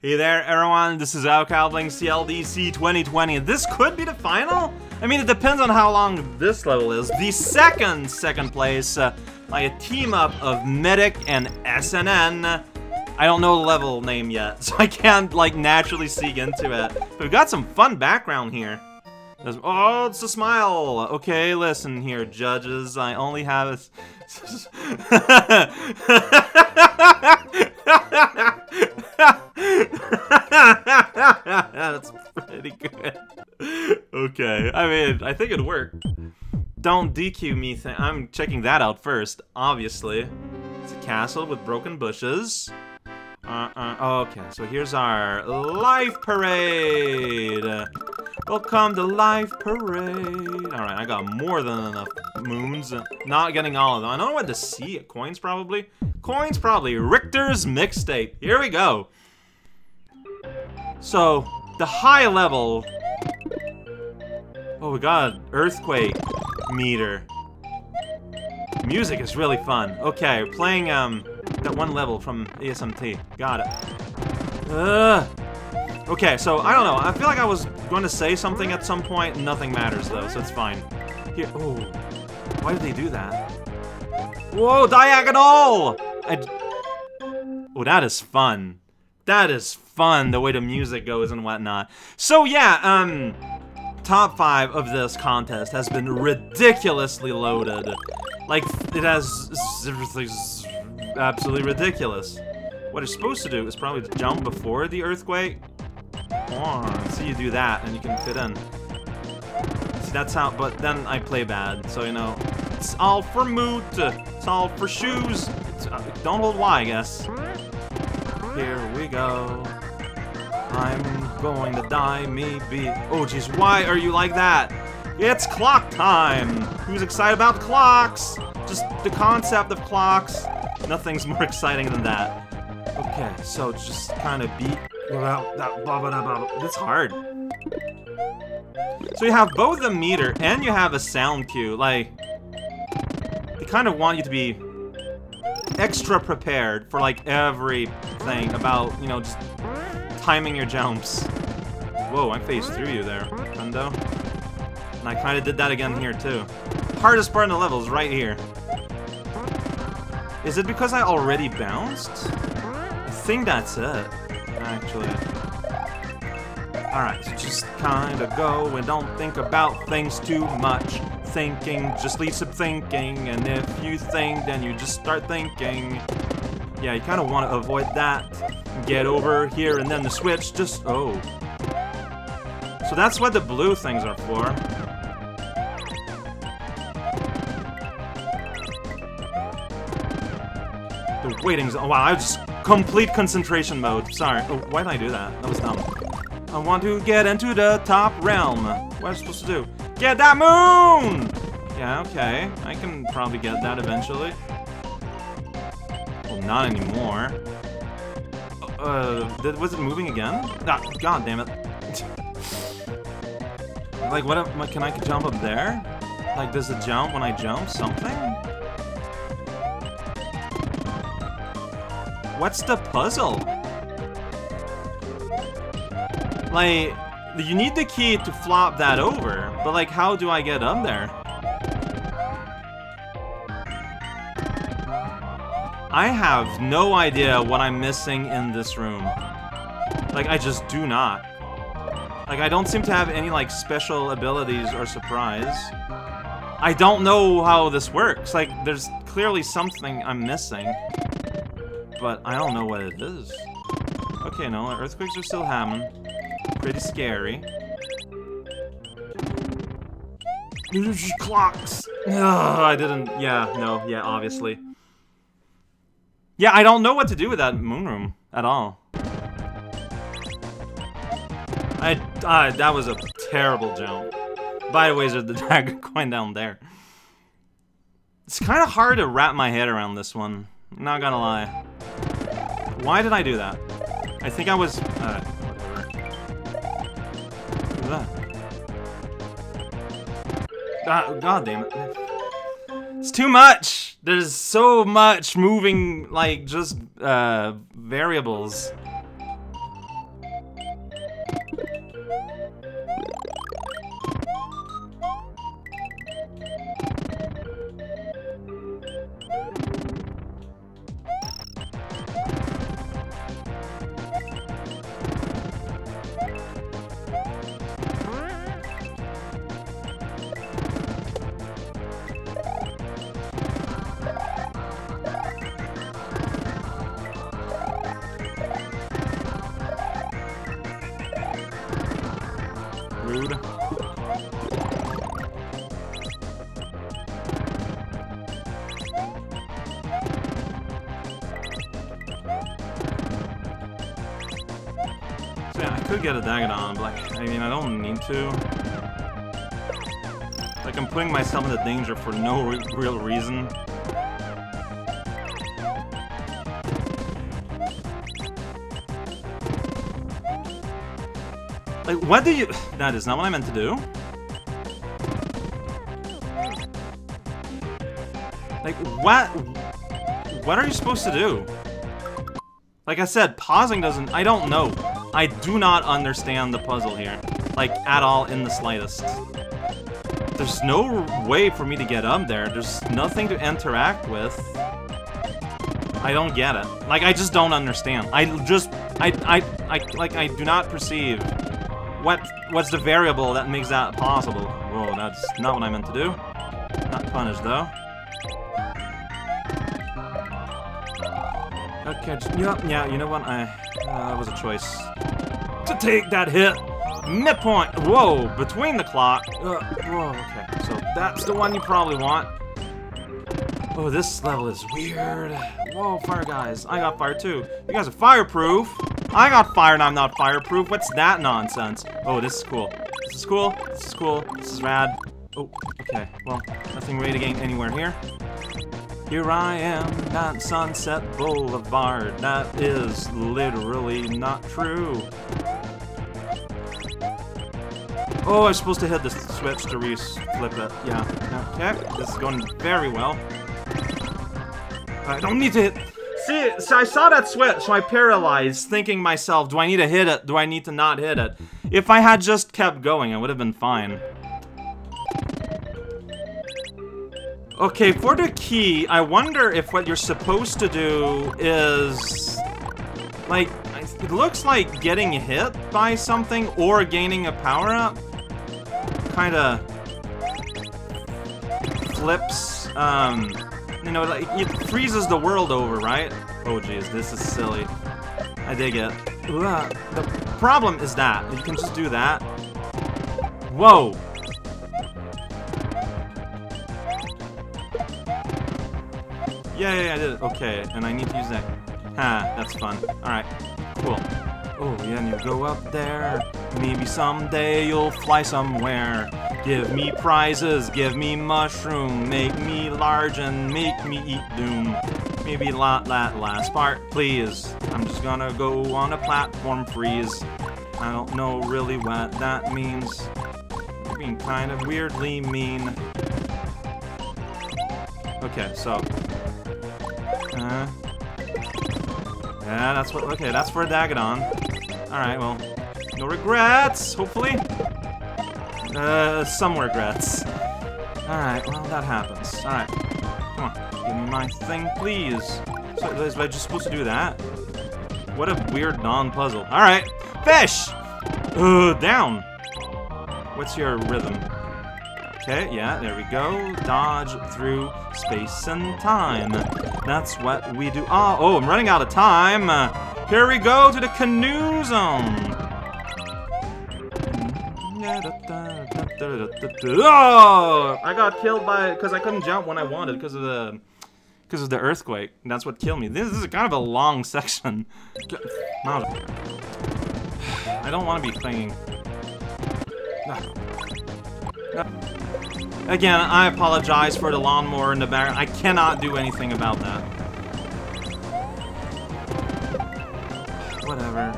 Hey there, everyone. This is raocow CLDC 2020. This could be the final? I mean, it depends on how long this level is. The second second place, uh, by a team up of Medic and SNN. I don't know the level name yet, so I can't, like, naturally seek into it. But we've got some fun background here. There's, oh, it's a smile. Okay, listen here, judges. I only have a... That's pretty good. Okay, I mean, I think it worked. Don't DQ me I'm checking that out first, obviously. It's a castle with broken bushes. Uh, uh, okay, so here's our life parade. Welcome to life parade. Alright, I got more than enough moons. Not getting all of them. I don't know what to see. Coins, probably? Coins, probably. Richter's mixtape. Here we go. So, the high level... Oh, an earthquake meter. Music is really fun. Okay, playing, um, that one level from ASMT. Got it. Ugh. Okay, so, I don't know. I feel like I was going to say something at some point. Nothing matters, though, so it's fine. Here, oh. Why did they do that? Whoa, diagonal! I... Oh, that is fun. That is fun, the way the music goes and whatnot. So yeah, um, top five of this contest has been ridiculously loaded. Like, it has absolutely ridiculous. What it's supposed to do is probably jump before the earthquake. Oh, see you do that and you can fit in. See, that's how, but then I play bad, so you know, it's all for moot, it's all for shoes. Uh, don't hold Y, I guess. Here we go. I'm going to die, me be. Oh, jeez, why are you like that? It's clock time! Who's excited about clocks? Just the concept of clocks. Nothing's more exciting than that. Okay, so just kind of beat without that blah blah blah blah. It's hard. So you have both a meter and you have a sound cue. Like, they kind of want you to be extra prepared for like everything about, you know, just timing your jumps. Whoa, I phased through you there, Hundo. And I kind of did that again here too. Hardest part in the level is right here. Is it because I already bounced? I think that's it, actually. Alright, so just kind of go and don't think about things too much thinking just leads to thinking, and if you think, then you just start thinking. Yeah, you kind of want to avoid that. Get over here, and then the switch just... Oh. So that's what the blue things are for. The waiting's... Oh, wow, I just... Complete concentration mode. Sorry. Oh, why did I do that? That was dumb. I want to get into the top realm. What am I supposed to do? Get that moon! Yeah, okay. I can probably get that eventually. Well, not anymore. Uh, was it moving again? Ah, God damn it. like, what, what, can I jump up there? Like, does it jump when I jump? Something? What's the puzzle? Like, you need the key to flop that over, but like, how do I get up there? I have no idea what I'm missing in this room. Like, I just do not. Like, I don't seem to have any, like, special abilities or surprise. I don't know how this works. Like, there's clearly something I'm missing. But I don't know what it is. Okay, no, earthquakes are still happening pretty scary. Clocks! Ugh, I didn't... Yeah, no, yeah, obviously. Yeah, I don't know what to do with that moon room at all. I... Uh, that was a terrible jump. By the way, there's the dragon coin down there. It's kind of hard to wrap my head around this one. Not gonna lie. Why did I do that? I think I was... Uh? God, God damn it. It's too much! There's so much moving, like, just, uh, variables. I could get a Dagadon, but like, I mean, I don't need to. Like, I'm putting myself into danger for no re real reason. Like, what do you... That is not what I meant to do. Like, what... What are you supposed to do? Like I said, pausing doesn't... I don't know. I do not understand the puzzle here. Like, at all in the slightest. There's no way for me to get up there. There's nothing to interact with. I don't get it. Like, I just don't understand. I just... I, I, I, like, I do not perceive what what's the variable that makes that possible? Whoa, that's not what I meant to do. Not punished, though. Okay, just, yeah, you know what? I, uh, that was a choice. To take that hit! Midpoint! Whoa, between the clock. Uh, whoa, okay, so that's the one you probably want. Oh, this level is weird. Whoa, fire guys. I got fire too. You guys are fireproof. I got fire and I'm not fireproof. What's that nonsense? Oh, this is cool. This is cool. This is cool. This is rad. Oh, okay. Well, nothing really to gain anywhere here. Here I am at Sunset Boulevard. That is literally not true. Oh, I'm supposed to hit the switch to re-flip it. Yeah. Okay. This is going very well. I don't need to hit... See, so I saw that switch, so I paralyzed, thinking myself, do I need to hit it? Do I need to not hit it? If I had just kept going, it would have been fine. Okay, for the key, I wonder if what you're supposed to do is... Like, it looks like getting hit by something or gaining a power-up. Kinda... Flips, um... You know, like, it freezes the world over, right? Oh, jeez, this is silly. I dig it. Ugh. The problem is that you can just do that. Whoa! Yeah, yeah, yeah, I did it. Okay, and I need to use that. Ha, that's fun. Alright, cool. Oh, yeah, and you go up there. Maybe someday you'll fly somewhere. Give me prizes, give me mushroom, make me large and make me eat doom. Maybe lot that last part, please. I'm just gonna go on a platform freeze. I don't know really what that means. Being kind of weirdly mean. Okay, so. Uh, yeah, that's what. Okay, that's for a Dagadon. Alright, well. No regrets, hopefully. Uh, some regrets. Alright, well, that happens. Alright. Come on. Give me my thing, please. So, is I just supposed to do that? What a weird non-puzzle. Alright. Fish! Uh, down. What's your rhythm? Okay, yeah, there we go. Dodge through space and time. That's what we do. Oh, oh, I'm running out of time. Uh, here we go to the canoe zone. Oh! I got killed by because I couldn't jump when I wanted because of the because of the earthquake. That's what killed me. This is kind of a long section. I don't want to be playing. Again, I apologize for the lawnmower in the background. I cannot do anything about that. Whatever.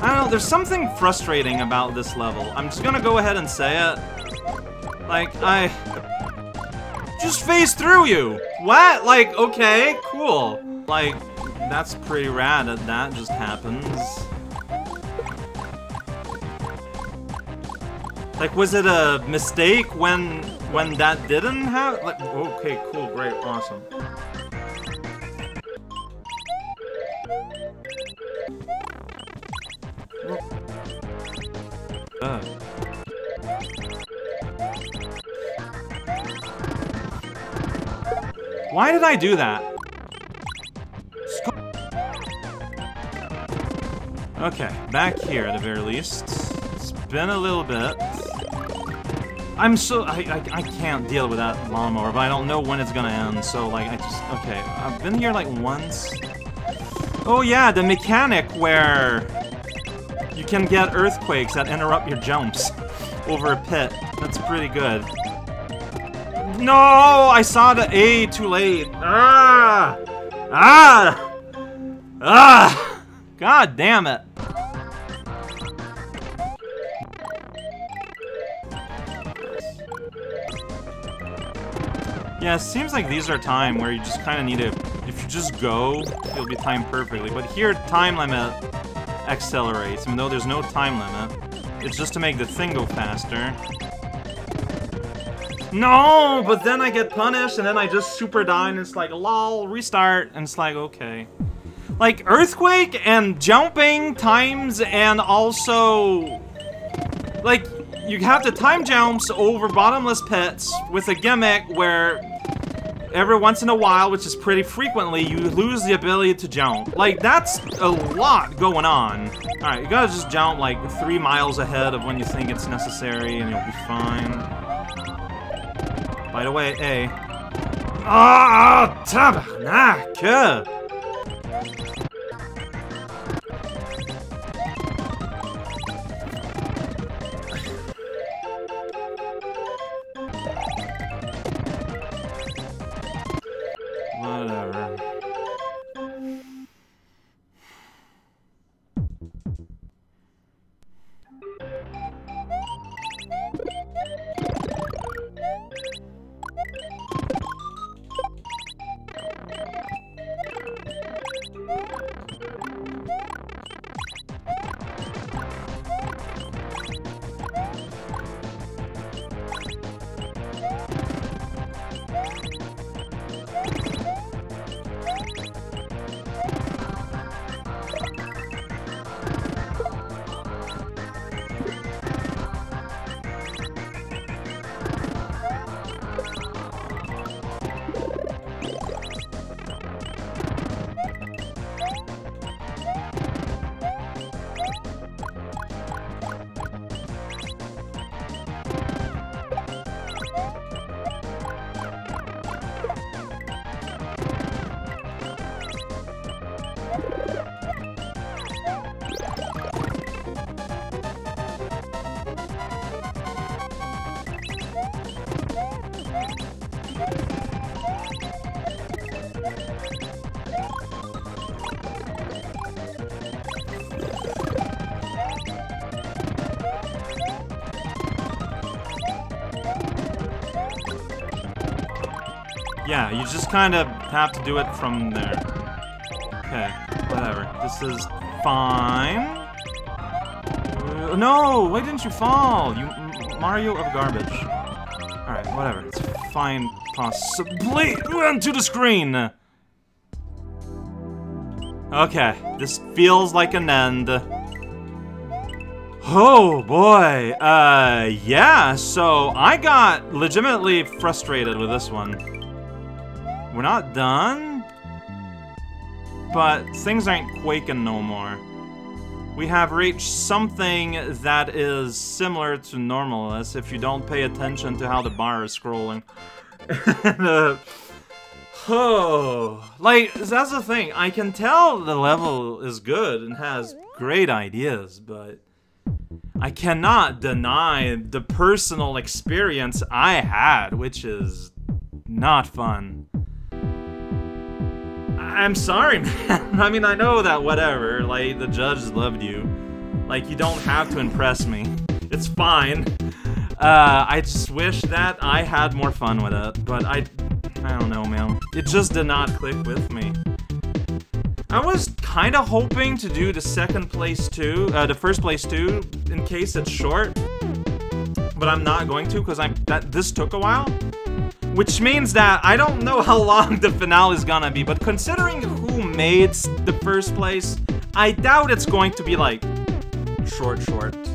I don't know, there's something frustrating about this level. I'm just gonna go ahead and say it. Like, I... Just phase through you! What? Like, okay, cool. Like, that's pretty rad that that just happens. Like, was it a mistake when when that didn't happen? Like, okay, cool, great, awesome. Uh. Why did I do that? Okay, back here at the very least. It's been a little bit. I'm so I, I I can't deal with that lawnmower, but I don't know when it's gonna end. So like I just okay. I've been here like once. Oh yeah, the mechanic where you can get earthquakes that interrupt your jumps over a pit. That's pretty good. No, I saw the A too late. Ah, ah, ah! God damn it. Yeah, it seems like these are time where you just kind of need to... If you just go, you'll be timed perfectly. But here, time limit accelerates, even though there's no time limit. It's just to make the thing go faster. No, but then I get punished, and then I just super die, and it's like, lol, restart, and it's like, okay. Like, Earthquake and jumping times, and also... Like, you have to time jumps over bottomless pits with a gimmick where every once in a while, which is pretty frequently, you lose the ability to jump. Like, that's a lot going on. Alright, you gotta just jump like three miles ahead of when you think it's necessary, and you'll be fine. By the way, A. Ah, tabernacle! Whatever. Yeah, you just kind of have to do it from there. Okay, whatever. This is fine. Uh, no, why didn't you fall? You Mario of garbage. Alright, whatever. It's fine, possibly. Into the screen! Okay, this feels like an end. Oh boy, uh, yeah, so I got legitimately frustrated with this one. We're not done, but things ain't quaking no more. We have reached something that is similar to normalness if you don't pay attention to how the bar is scrolling. oh, like, that's the thing. I can tell the level is good and has great ideas, but I cannot deny the personal experience I had, which is not fun. I'm sorry, man. I mean, I know that whatever, like, the judge loved you. Like, you don't have to impress me. It's fine. Uh, I just wish that I had more fun with it, but I... I don't know, man. It just did not click with me. I was kind of hoping to do the second place too, uh, the first place too, in case it's short. but I'm not going to because I'm that this took a while. Which means that I don't know how long the finale is gonna be, but considering who made the first place, I doubt it's going to be like short, short.